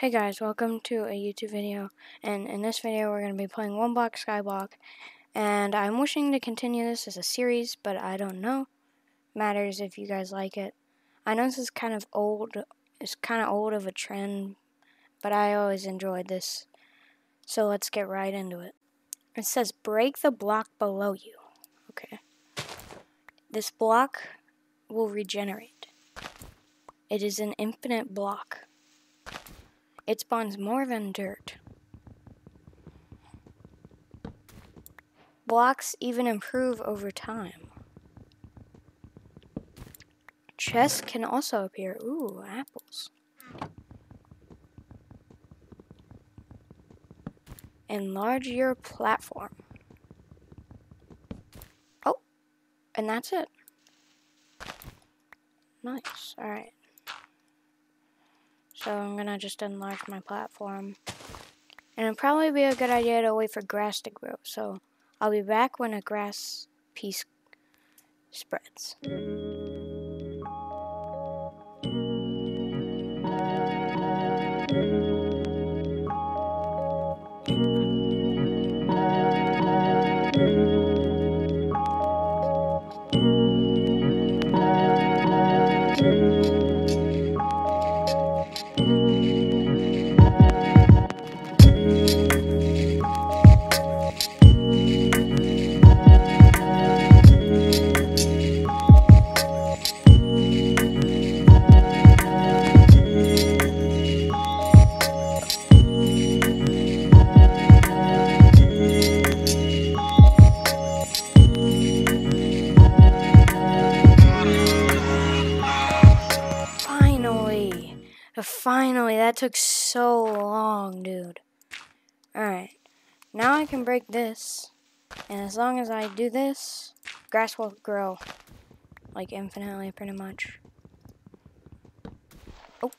Hey guys, welcome to a YouTube video, and in this video we're going to be playing One Block Skyblock, and I'm wishing to continue this as a series, but I don't know. Matters if you guys like it. I know this is kind of old, it's kind of old of a trend, but I always enjoyed this, so let's get right into it. It says break the block below you. Okay. This block will regenerate. It is an infinite block. It spawns more than dirt. Blocks even improve over time. Chests can also appear. Ooh, apples. Enlarge your platform. Oh, and that's it. Nice, alright. So I'm gonna just enlarge my platform. And it'd probably be a good idea to wait for grass to grow. So I'll be back when a grass piece spreads. Long, dude. Alright, now I can break this. And as long as I do this, grass will grow. Like infinitely, pretty much. Oh,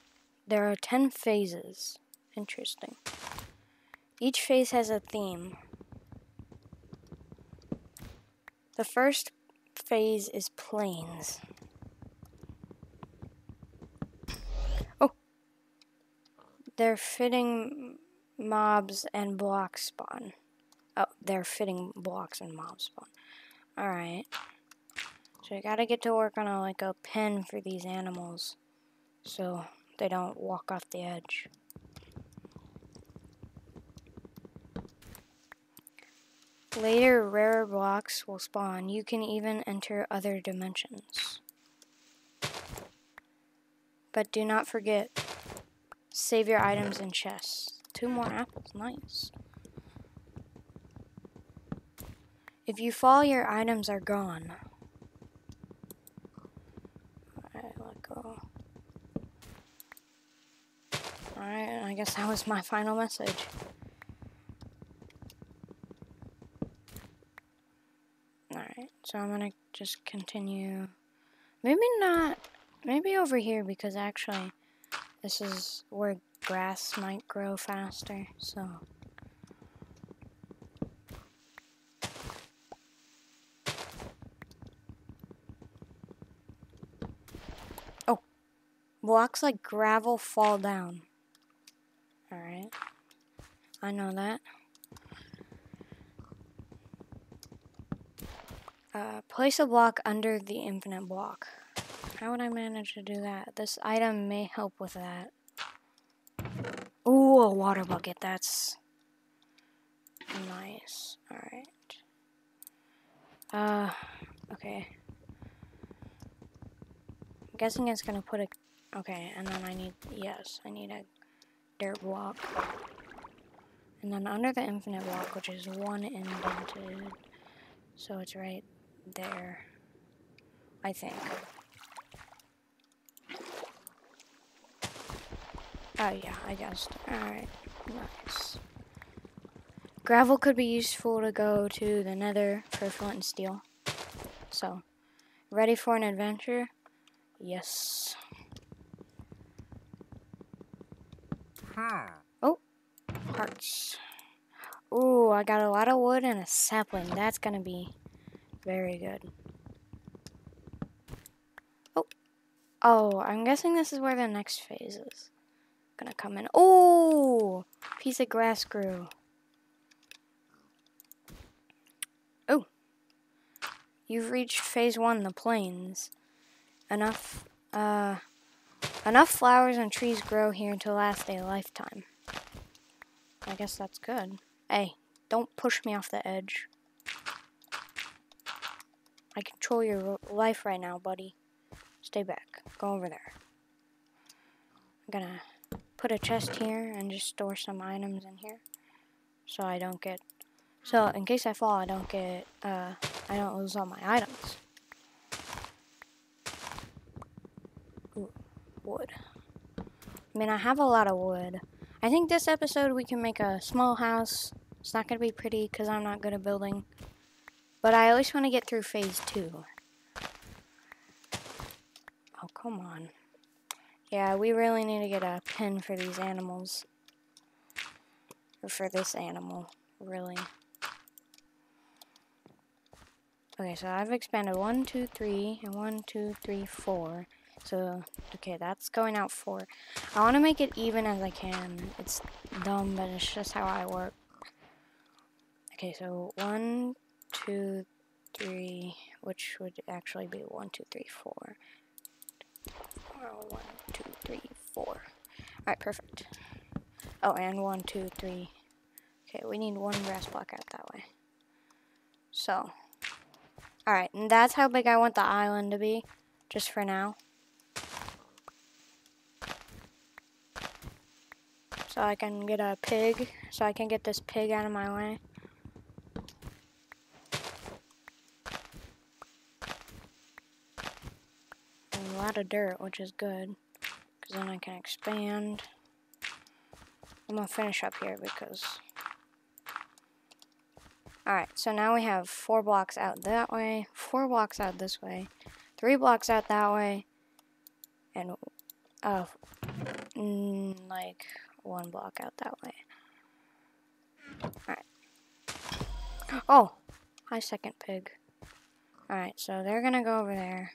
there are 10 phases. Interesting. Each phase has a theme. The first phase is plains. They're fitting mobs and blocks spawn. Oh, they're fitting blocks and mobs spawn. Alright. So I gotta get to work on a, like a pen for these animals. So they don't walk off the edge. Later, rarer blocks will spawn. You can even enter other dimensions. But do not forget, save your items in chests. Two more apples, nice. If you fall, your items are gone. Alright, let go. Alright, I guess that was my final message. Alright, so I'm gonna just continue. Maybe not, maybe over here because actually this is where grass might grow faster, so. Oh, blocks like gravel fall down. Alright, I know that. Uh, place a block under the infinite block. How would I manage to do that? This item may help with that. Ooh, a water bucket. That's nice. Alright. Uh, okay. I'm guessing it's gonna put a... Okay, and then I need... Yes, I need a dirt block. And then under the infinite block, which is one indented. So it's right there. I think. Oh yeah, I guessed. Alright, nice. Gravel could be useful to go to the nether for flint and steel. So, ready for an adventure? Yes. Huh. Oh, hearts. Ooh, I got a lot of wood and a sapling. That's gonna be very good. Oh. Oh, I'm guessing this is where the next phase is. Gonna come in. Oh, piece of grass grew. Oh, you've reached phase one, the plains. Enough, uh, enough flowers and trees grow here to last a lifetime. I guess that's good. Hey, don't push me off the edge. I control your life right now, buddy. Stay back. Go over there. I'm gonna put a chest here and just store some items in here. So I don't get... So, in case I fall, I don't get... Uh, I don't lose all my items. Ooh, wood. I mean, I have a lot of wood. I think this episode we can make a small house. It's not to be pretty because I'm not good at building. But I always want to get through phase two. Oh, come on. Yeah, we really need to get a pen for these animals. Or for this animal, really. Okay, so I've expanded one, two, three, and one, two, three, four. So, okay, that's going out four. I want to make it even as I can. It's dumb, but it's just how I work. Okay, so one, two, three, which would actually be one, two, three, four. One, two, three, four. Alright, perfect. Oh, and one, two, three. Okay, we need one grass block out that way. So, alright, and that's how big I want the island to be, just for now. So I can get a pig, so I can get this pig out of my way. A lot of dirt, which is good. Then I can expand. I'm to finish up here because... Alright, so now we have four blocks out that way, four blocks out this way, three blocks out that way, and, uh, mm, like, one block out that way. Alright. Oh! Hi, second pig. Alright, so they're gonna go over there.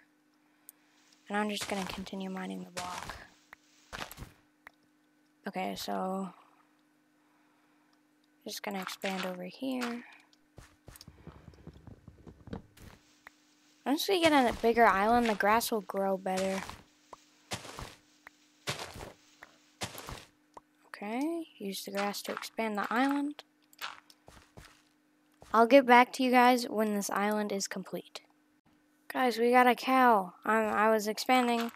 And I'm just to continue mining the block. Okay, so... Just to expand over here. Once we get on a bigger island, the grass will grow better. Okay, use the grass to expand the island. I'll get back to you guys when this island is complete. Guys, we got a cow. Um, I was expanding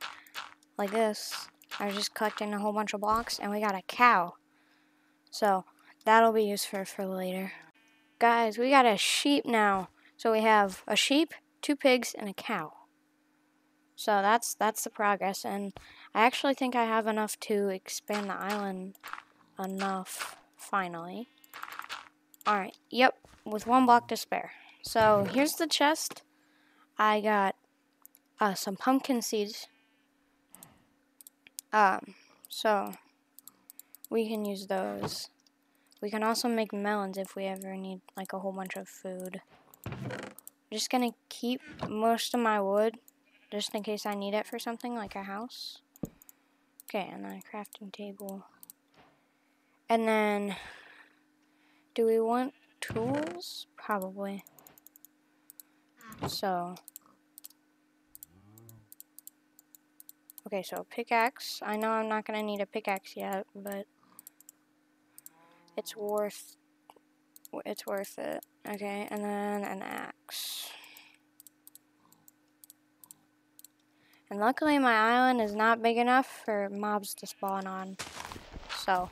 like this. I was just collecting a whole bunch of blocks, and we got a cow. So, that'll be used for, for later. Guys, we got a sheep now. So we have a sheep, two pigs, and a cow. So that's that's the progress, and I actually think I have enough to expand the island enough, finally. Alright, yep, with one block to spare. So here's the chest. I got uh, some pumpkin seeds. Um, so we can use those. We can also make melons if we ever need like a whole bunch of food. I'm just gonna keep most of my wood just in case I need it for something like a house. Okay, and then a crafting table. And then, do we want tools? Probably. So, Okay, so pickaxe. I know I'm not going to need a pickaxe yet, but it's worth it's worth it. Okay, and then an axe. And luckily my island is not big enough for mobs to spawn on. So.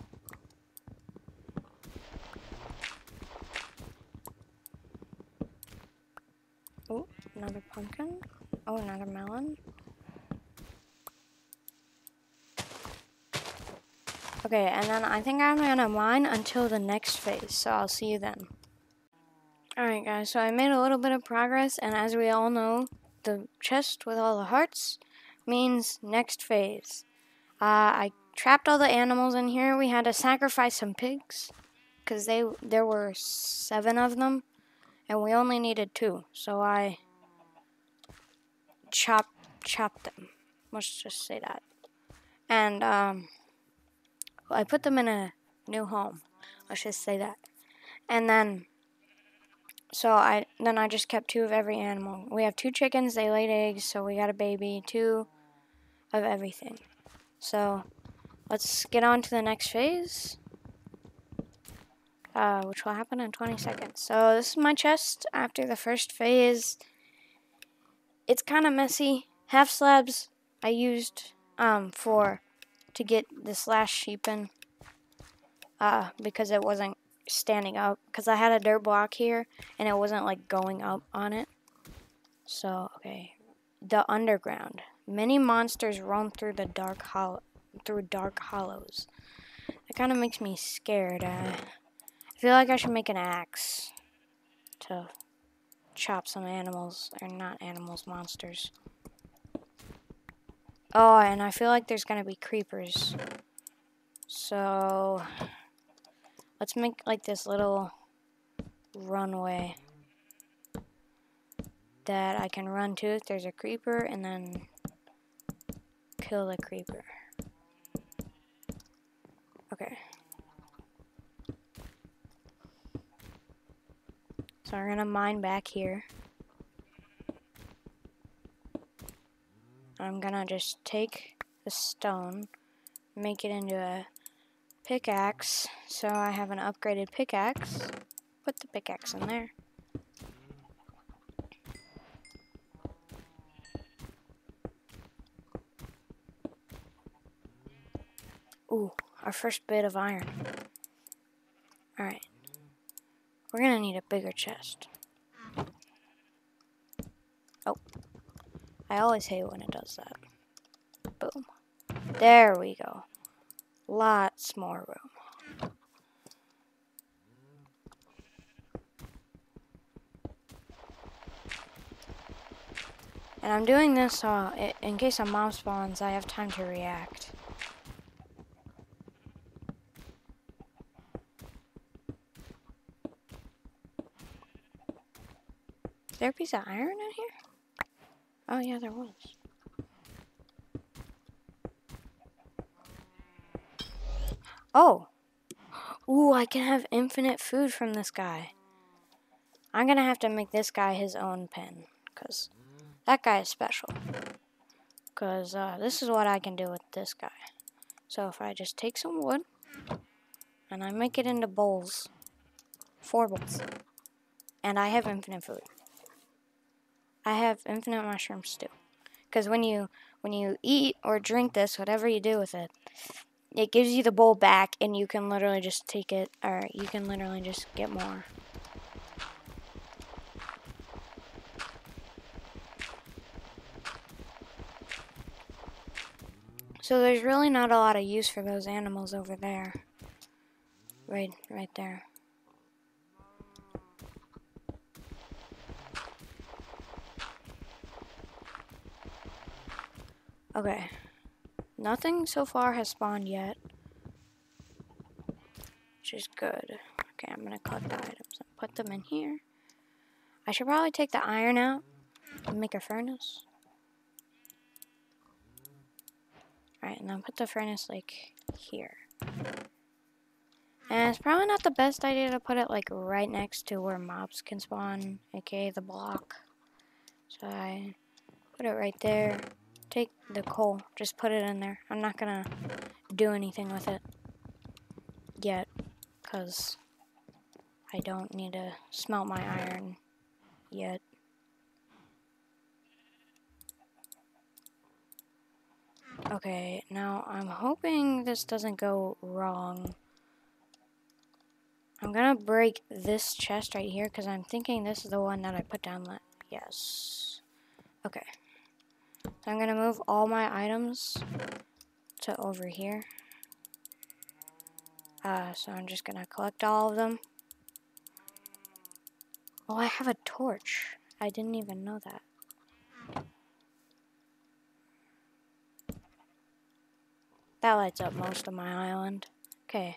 Oh, another pumpkin. Oh, another melon. Okay, and then I think I'm gonna mine until the next phase, so I'll see you then. Alright guys, so I made a little bit of progress, and as we all know, the chest with all the hearts means next phase. Uh, I trapped all the animals in here. We had to sacrifice some pigs, because they there were seven of them, and we only needed two, so I chopped chopped them. Let's just say that. And um, I put them in a new home. Let's just say that. And then so I then I just kept two of every animal. We have two chickens, they laid eggs, so we got a baby, two of everything. So let's get on to the next phase. Uh, which will happen in 20 seconds. So this is my chest after the first phase. It's kind of messy. Half slabs I used um, for to get this last sheep in uh, because it wasn't standing up because I had a dirt block here and it wasn't like going up on it. So, okay. The underground. Many monsters roam through the dark hollow through dark hollows. It kind of makes me scared. Uh, I feel like I should make an axe to chop some animals or not animals, monsters. Oh, and I feel like there's to be creepers. So Let's make like this little runway that I can run to if there's a creeper and then kill the creeper. Okay. So we're gonna mine back here. I'm gonna just take the stone, make it into a pickaxe, so I have an upgraded pickaxe. Put the pickaxe in there. Ooh, our first bit of iron. Alright. We're gonna need a bigger chest. Oh. I always hate when it does that. Boom. There we go. Lots more room. And I'm doing this uh, in case a mob spawns, I have time to react. Is there a piece of iron in here? Oh yeah, there was. Oh. Ooh, I can have infinite food from this guy. I'm to have to make this guy his own pen. Because that guy is special. Because uh, this is what I can do with this guy. So if I just take some wood. And I make it into bowls. Four bowls. And I have infinite food. I have infinite mushrooms too. Because when you when you eat or drink this, whatever you do with it, it gives you the bowl back and you can literally just take it or you can literally just get more. So there's really not a lot of use for those animals over there. Right right there okay Nothing so far has spawned yet. Which is good. Okay, I'm gonna collect the items and put them in here. I should probably take the iron out and make a furnace. Alright, and then put the furnace like here. And it's probably not the best idea to put it like right next to where mobs can spawn, aka the block. So I put it right there take the coal, just put it in there. I'm not gonna do anything with it yet, because I don't need to smelt my iron yet. Okay, now I'm hoping this doesn't go wrong. I'm gonna break this chest right here because I'm thinking this is the one that I put down. Yes. Okay. I'm to move all my items to over here. Uh, so I'm just to collect all of them. Oh, I have a torch. I didn't even know that. That lights up most of my island. Okay.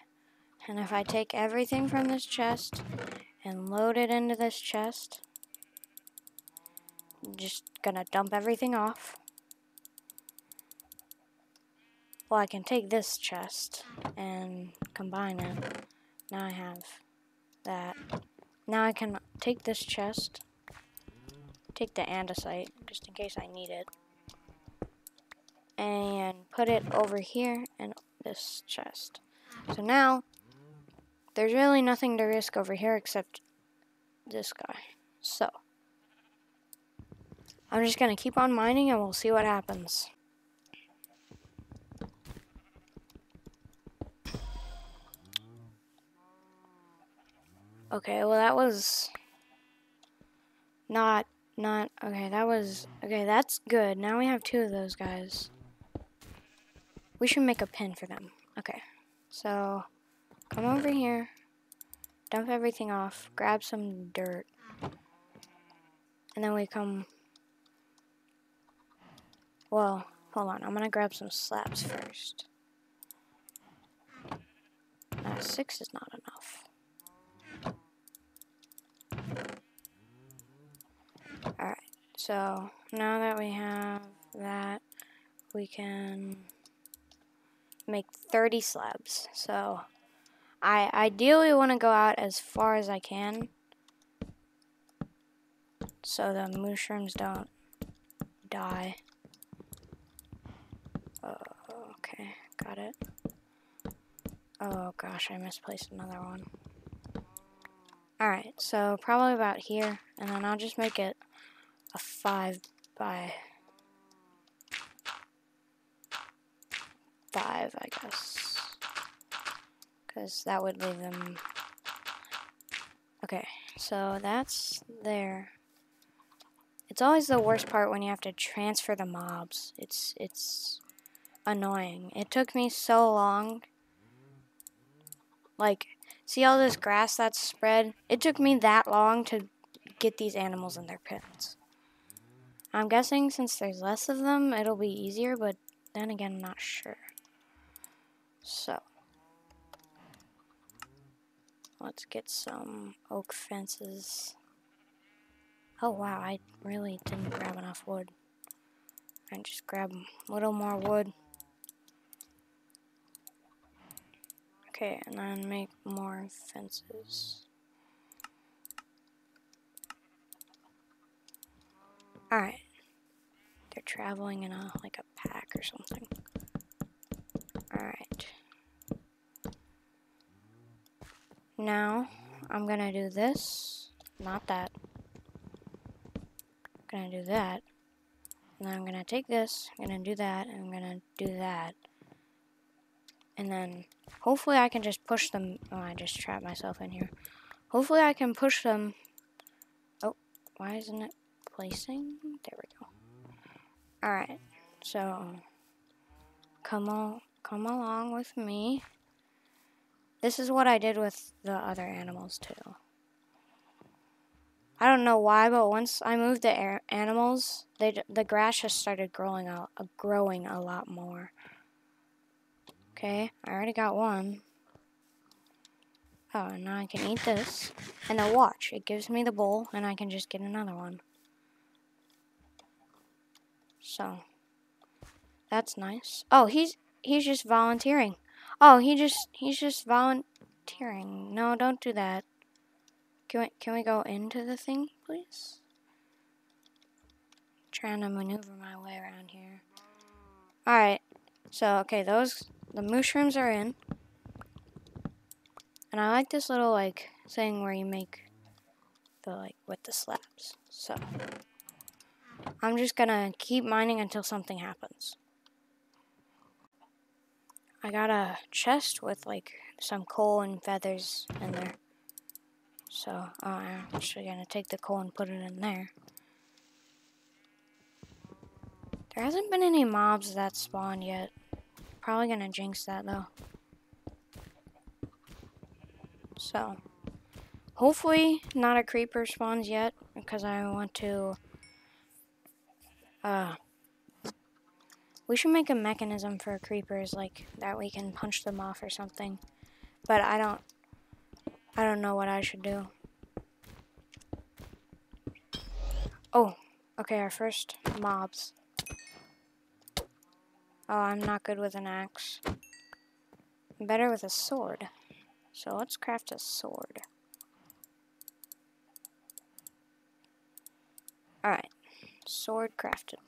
And if I take everything from this chest and load it into this chest, just gonna dump everything off. well, I can take this chest and combine it. Now I have that. Now I can take this chest, take the andesite, just in case I need it, and put it over here in this chest. So now, there's really nothing to risk over here except this guy. So, I'm just going to keep on mining and we'll see what happens. Okay, well that was not, not, okay, that was, okay, that's good. Now we have two of those guys. We should make a pin for them. Okay, so come over here, dump everything off, grab some dirt, and then we come, well, hold on, I'm gonna grab some slabs first. Uh, six is not enough. Alright, so now that we have that, we can make 30 slabs. So I ideally want to go out as far as I can so the mushrooms don't die. Oh, okay, got it. Oh gosh, I misplaced another one. Alright, so probably about here, and then I'll just make it a 5 by 5, I guess. Because that would leave them... Okay, so that's there. It's always the worst part when you have to transfer the mobs. It's, it's annoying. It took me so long. Like, See all this grass that's spread? It took me that long to get these animals in their pens. I'm guessing since there's less of them, it'll be easier, but then again, I'm not sure. So, let's get some oak fences. Oh wow, I really didn't grab enough wood. I just grab a little more wood. Okay, and then make more fences. Alright. They're traveling in a like a pack or something. Alright. Now, I'm gonna do this. Not that. I'm gonna do that. And then I'm gonna take this, I'm gonna do that, and I'm gonna do that. And then hopefully I can just push them. Oh, I just trapped myself in here. Hopefully I can push them. Oh, why isn't it placing? There we go. Alright, so come on, come along with me. This is what I did with the other animals too. I don't know why, but once I moved the animals, they, the grass just started growing out, uh, growing a lot more. Okay, I already got one. Oh, and now I can eat this. And then watch, it gives me the bowl, and I can just get another one. So, that's nice. Oh, he's he's just volunteering. Oh, he just he's just volunteering. No, don't do that. Can we can we go into the thing, please? trying to maneuver my way around here. All right. So, okay, those the mushrooms are in. And I like this little like thing where you make the like with the slabs. So I'm just gonna keep mining until something happens. I got a chest with like some coal and feathers in there. So I'm actually gonna take the coal and put it in there. There hasn't been any mobs that spawned yet. Probably gonna jinx that though. So, hopefully not a creeper spawns yet because I want to, uh, we should make a mechanism for creepers like that we can punch them off or something. But I don't, I don't know what I should do. Oh, okay, our first mobs. Oh, I'm not good with an axe. I'm better with a sword. So let's craft a sword. Alright. Sword crafted.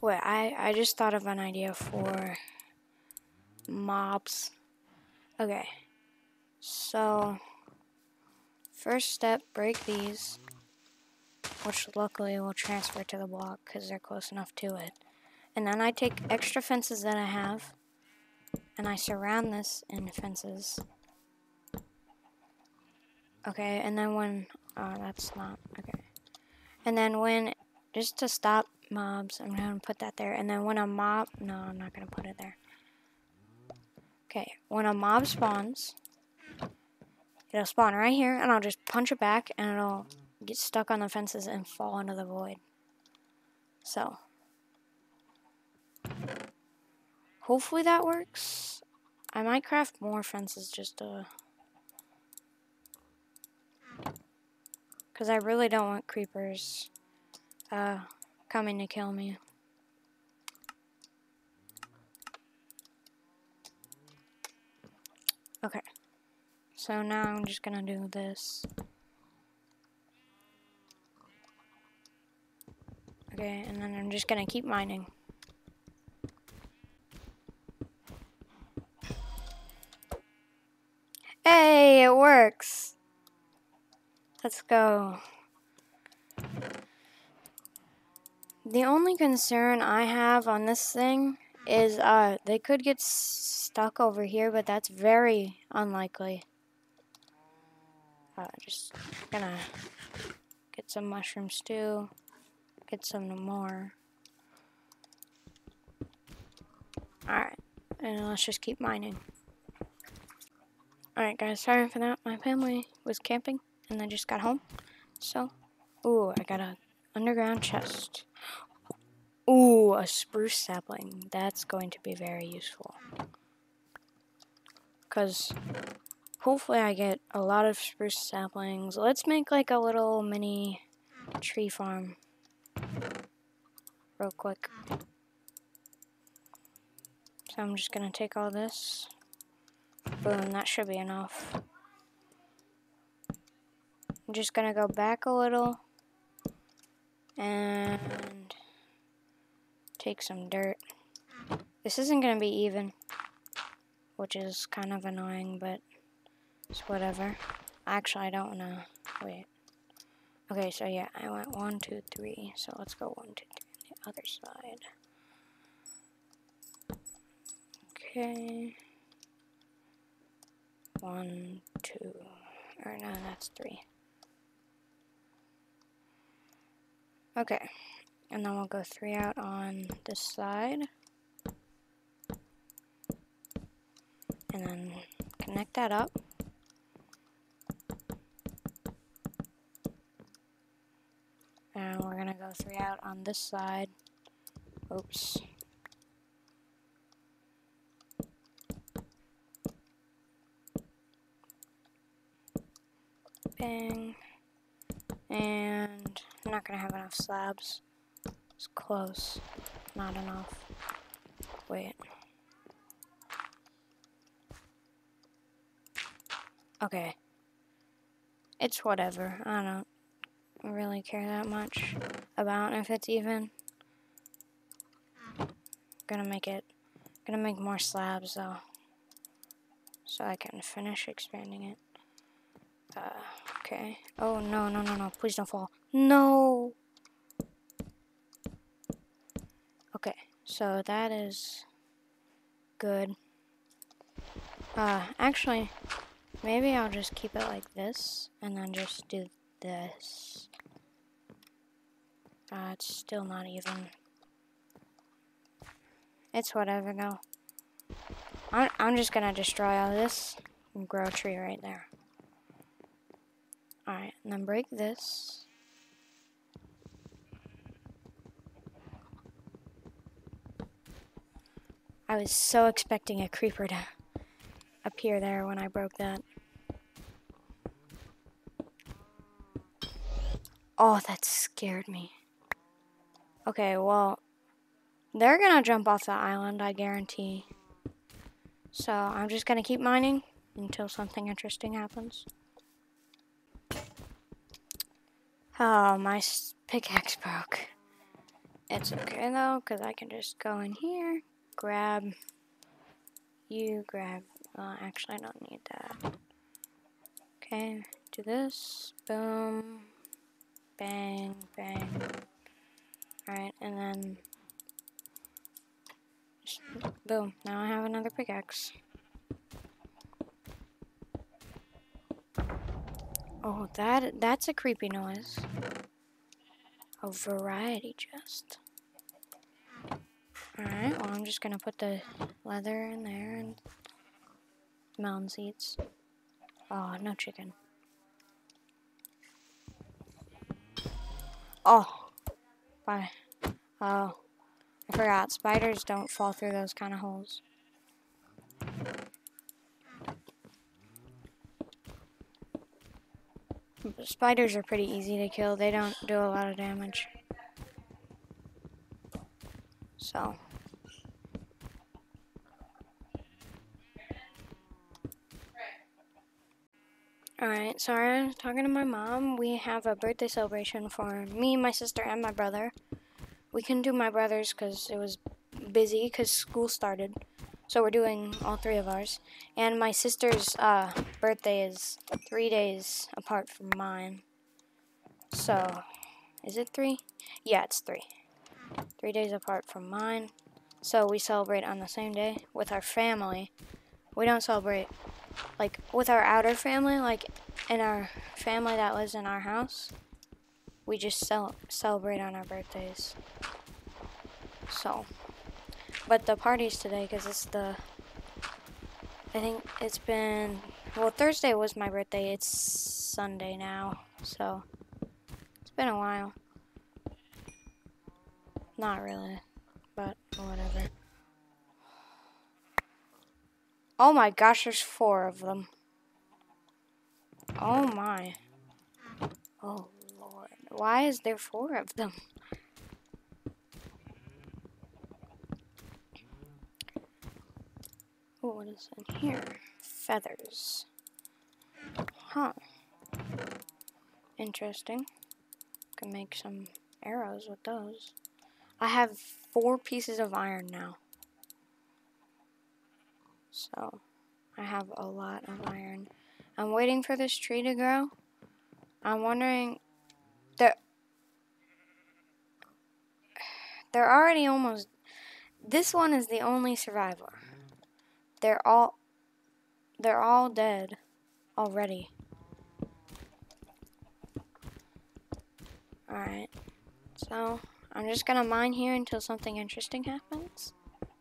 Wait, I, I just thought of an idea for mobs. Okay. So, first step, break these. Which luckily will transfer to the block because they're close enough to it. And then I take extra fences that I have. And I surround this in fences. Okay, and then when... Oh, that's not... Okay. And then when... Just to stop mobs. I'm going to put that there. And then when a mob... No, I'm not going to put it there. Okay, when a mob spawns, it'll spawn right here, and I'll just punch it back, and it'll get stuck on the fences and fall into the void. So, hopefully that works. I might craft more fences just to... Because I really don't want creepers uh, coming to kill me. Okay. So now I'm just gonna do this. Okay, and then I'm just gonna keep mining. Hey, it works! Let's go. The only concern I have on this thing is uh they could get stuck over here, but that's very unlikely. Uh, just gonna get some mushroom stew, get some more. Alright, and let's just keep mining. Alright guys, sorry for that. My family was camping and they just got home. So, ooh, I got a underground chest. Ooh, a spruce sapling. That's going to be very useful. Because hopefully I get a lot of spruce saplings. Let's make like a little mini tree farm. Real quick. So I'm just going to take all this. Boom, that should be enough. I'm just going to go back a little. And take some dirt. This isn't going to be even, which is kind of annoying, but whatever. Actually, I don't want to, wait. Okay, so yeah, I went one, two, three, so let's go one, two, three on the other side. Okay. One, two, or no, that's three. Okay. And then we'll go three out on this side. And then connect that up. And we're to go three out on this side. Oops. Bang. And I'm not to have enough slabs. It's close. Not enough. Wait. Okay. It's whatever. I don't really care that much about if it's even. Gonna make it. Gonna make more slabs though. So I can finish expanding it. Uh, okay. Oh, no, no, no, no. Please don't fall. No! Okay, so that is good. Uh, actually, maybe I'll just keep it like this, and then just do this. Uh, it's still not even. It's whatever though. I'm, I'm just gonna destroy all this and grow a tree right there. Alright, and then break this. I was so expecting a creeper to appear there when I broke that. Oh, that scared me. Okay, well, they're gonna jump off the island, I guarantee. So I'm just gonna keep mining until something interesting happens. Oh, my pickaxe broke. It's okay though, because I can just go in here, grab you, grab, uh, actually I don't need that. Okay, do this, boom, bang, bang. Alright, and then, boom, now I have another pickaxe. Oh, that that's a creepy noise. A variety chest. Alright, well I'm just gonna put the leather in there and melon seeds. Oh, no chicken. Oh, bye. Oh, I forgot. Spiders don't fall through those kind of holes. Spiders are pretty easy to kill. They don't do a lot of damage. So. Alright, so I was talking to my mom. We have a birthday celebration for me, my sister, and my brother. We couldn't do my brother's because it was busy because school started. So we're doing all three of ours. And my sister's uh, birthday is three days apart from mine. So, is it three? Yeah, it's three. Three days apart from mine. So we celebrate on the same day with our family. We don't celebrate, like, with our outer family, like, in our family that lives in our house. We just cel celebrate on our birthdays. So. But the party's today because it's the. I think it's been. Well, Thursday was my birthday. It's Sunday now. So. It's been a while. Not really. But whatever. Oh my gosh, there's four of them. Oh my. Oh lord. Why is there four of them? Oh, what is in here? Feathers. Huh. Interesting. Can make some arrows with those. I have four pieces of iron now. So, I have a lot of iron. I'm waiting for this tree to grow. I'm wondering... They're, they're already almost... This one is the only survivor. They're all they're all dead already. Alright. So, I'm just gonna mine here until something interesting happens.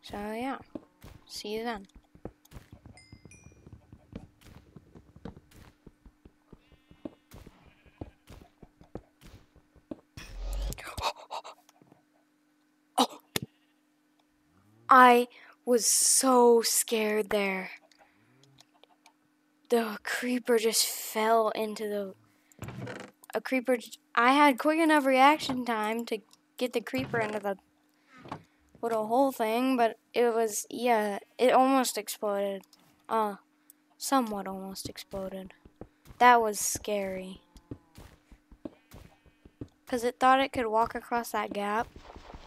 So, yeah. See you then. I was so scared there. The creeper just fell into the. A creeper. I had quick enough reaction time to get the creeper into the little hole thing, but it was. Yeah, it almost exploded. Uh, somewhat almost exploded. That was scary. Because it thought it could walk across that gap.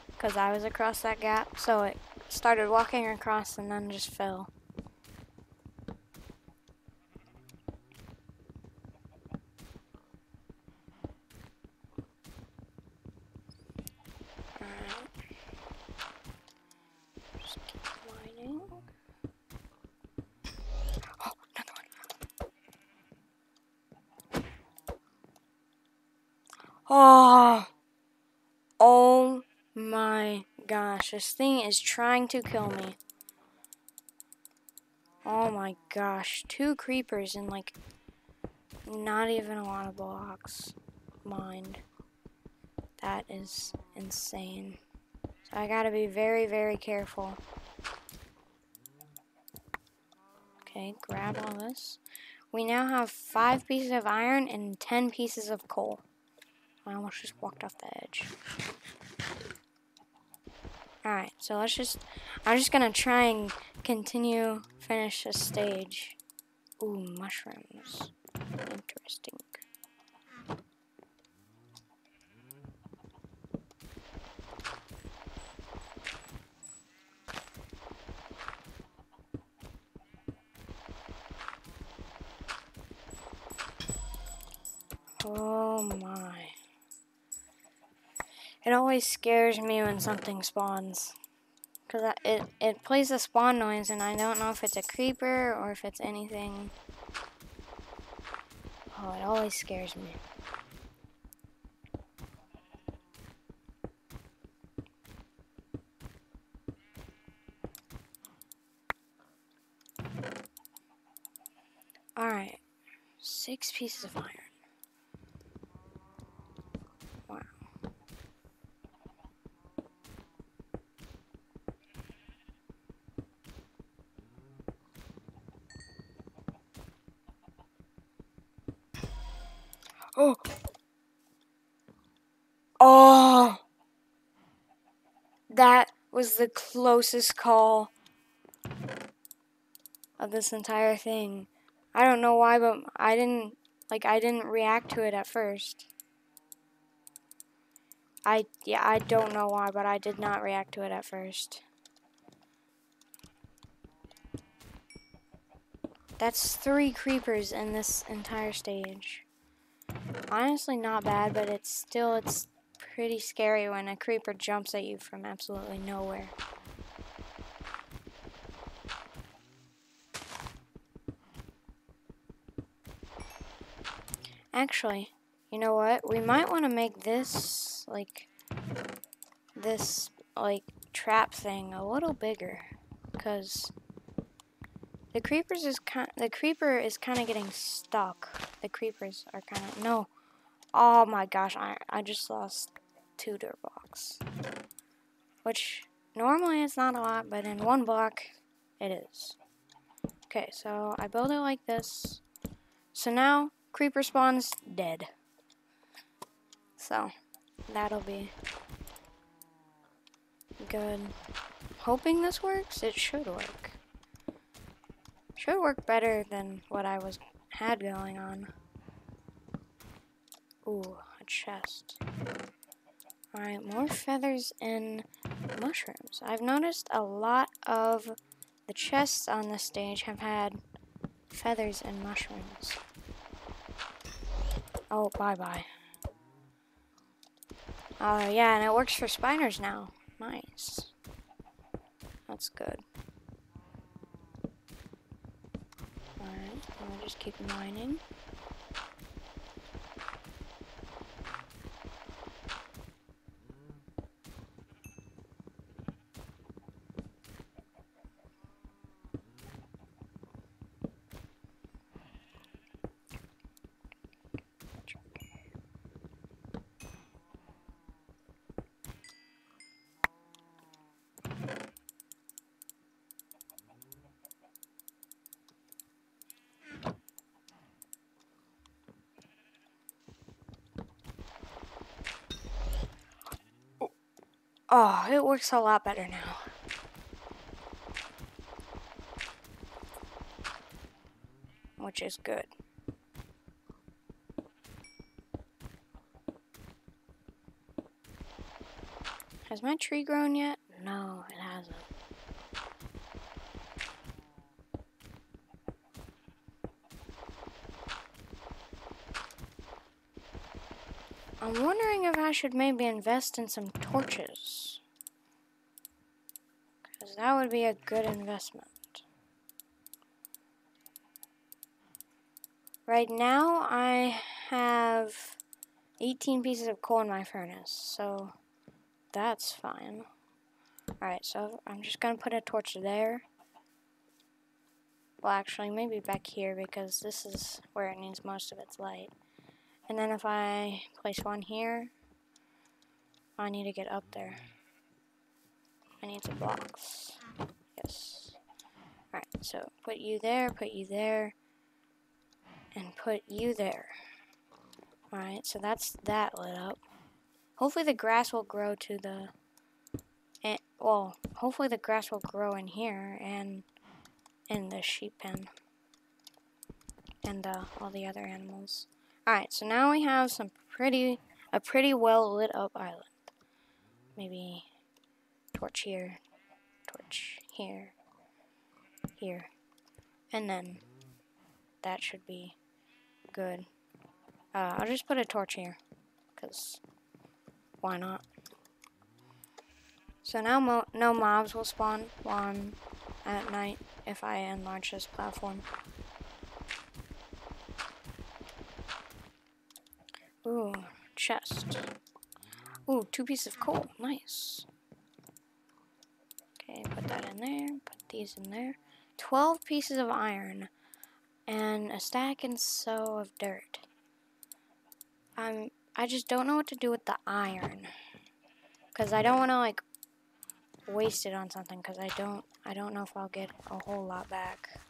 Because I was across that gap, so it started walking across and then just fell. Oh, oh my gosh, this thing is trying to kill me. Oh my gosh, two creepers and like not even a lot of blocks. Mind. That is insane. So I gotta be very, very careful. Okay, grab all this. We now have five pieces of iron and ten pieces of coal. I almost just walked off the edge. Alright, so let's just... I'm just gonna try and continue, finish this stage. Ooh, mushrooms. Interesting. Oh my. It always scares me when something spawns. Because it, it plays a spawn noise and I don't know if it's a creeper or if it's anything. Oh, it always scares me. Alright. Six pieces of iron. Oh. Oh. That was the closest call of this entire thing. I don't know why, but I didn't, like, I didn't react to it at first. I, yeah, I don't know why, but I did not react to it at first. That's three creepers in this entire stage honestly not bad, but it's still, it's pretty scary when a creeper jumps at you from absolutely nowhere. Actually, you know what? We might want to make this, like, this, like, trap thing a little bigger. Because the creepers is kind, the creeper is kind of getting stuck. The creepers are kind of, no. Oh my gosh, I, I just lost dirt blocks. Which, normally it's not a lot, but in one block, it is. Okay, so I build it like this. So now, creeper spawns dead. So, that'll be good. Hoping this works? It should work. Should work better than what I was had going on. Ooh, a chest. Alright, more feathers and mushrooms. I've noticed a lot of the chests on this stage have had feathers and mushrooms. Oh, bye-bye. Oh, yeah, and it works for spiders now. Nice. That's good. Alright, I'll just keep mining. Oh, it works a lot better now. Which is good. Has my tree grown yet? No, it hasn't. I'm wondering if I should maybe invest in some torches. Be a good investment. Right now, I have 18 pieces of coal in my furnace, so that's fine. Alright, so I'm just going to put a torch there. Well, actually, maybe back here, because this is where it needs most of its light. And then if I place one here, I need to get up there. I need some blocks. Alright, so put you there, put you there, and put you there. Alright, so that's that lit up. Hopefully the grass will grow to the... And, well, hopefully the grass will grow in here and in the sheep pen. And uh, all the other animals. Alright, so now we have some pretty, a pretty well lit up island. Maybe torch here, torch here, here. And then that should be good. Uh, I'll just put a torch here, because why not? So now mo no mobs will spawn on at night if I enlarge this platform. Ooh, chest. Ooh, two pieces of coal. Nice. Okay, put that in there. Put these in there. 12 pieces of iron. And a stack and so of dirt. I'm, I just don't know what to do with the iron. Because I don't want to, like, waste it on something. Because I don't, I don't know if I'll get a whole lot back.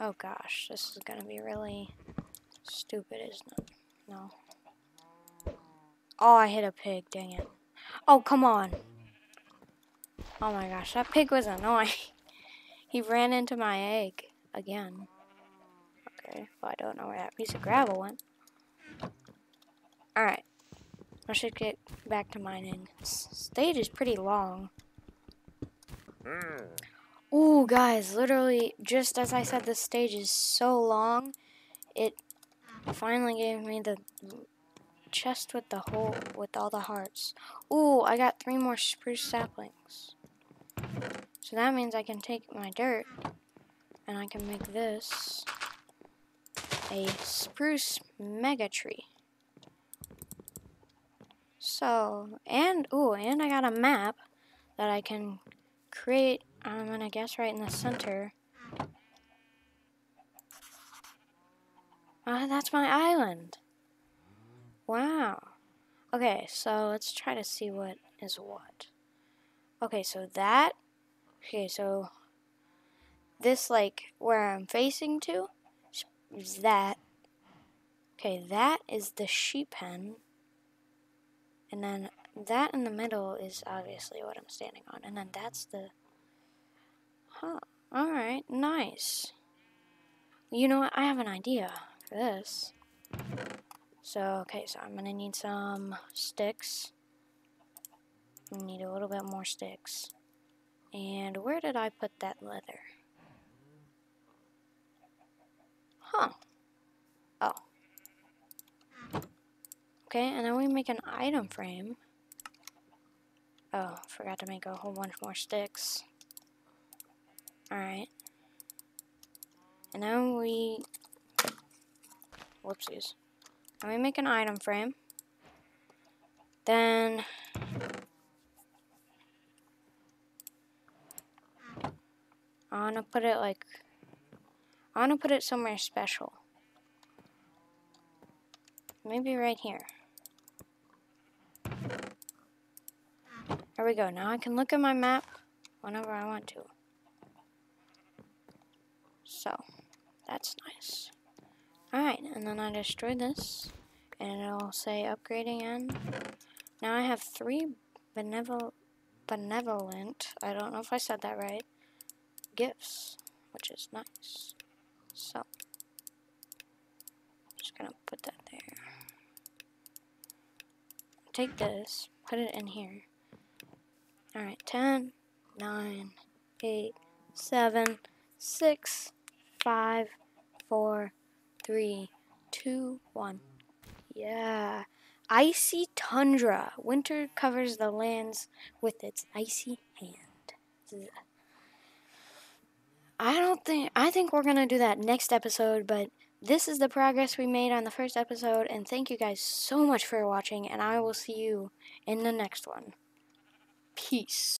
Oh gosh, this is going to be really stupid, isn't it? No. Oh, I hit a pig, dang it. Oh, come on. Oh my gosh, that pig was annoying. he ran into my egg again. Okay, well, I don't know where that piece of gravel went. Alright. I should get back to mining. This stage is pretty long. Ooh, guys, literally, just as I said, this stage is so long, it finally gave me the chest with the whole with all the hearts. Ooh, I got three more spruce saplings. So that means I can take my dirt and I can make this a spruce mega tree. So, and, ooh, and I got a map that I can create, I'm gonna guess right in the center. Ah, uh, that's my island. Wow. Okay, so let's try to see what is what. Okay, so that, okay, so this, like, where I'm facing to, is that. Okay, that is the sheep pen. And then that in the middle is obviously what I'm standing on. And then that's the, huh, alright, nice. You know what, I have an idea for this. So, okay, so I'm gonna need some sticks. I need a little bit more sticks. And where did I put that leather? Huh. Oh. Okay, and then we make an item frame. Oh, forgot to make a whole bunch more sticks. Alright. And then we... Whoopsies. Let me make an item frame. Then I want to put it like I want to put it somewhere special. Maybe right here. There we go. Now I can look at my map whenever I want to. So, that's nice. Alright, and then I destroy this, and it'll say upgrading end. Now I have three benevolent, benevolent, I don't know if I said that right, gifts, which is nice. So, I'm just gonna put that there. Take this, put it in here. Alright, 10, 9, 8, 7, 6, 5, 4, three, two, one. Yeah. Icy tundra. Winter covers the lands with its icy hand. I don't think I think we're gonna do that next episode, but this is the progress we made on the first episode, and thank you guys so much for watching, and I will see you in the next one. Peace.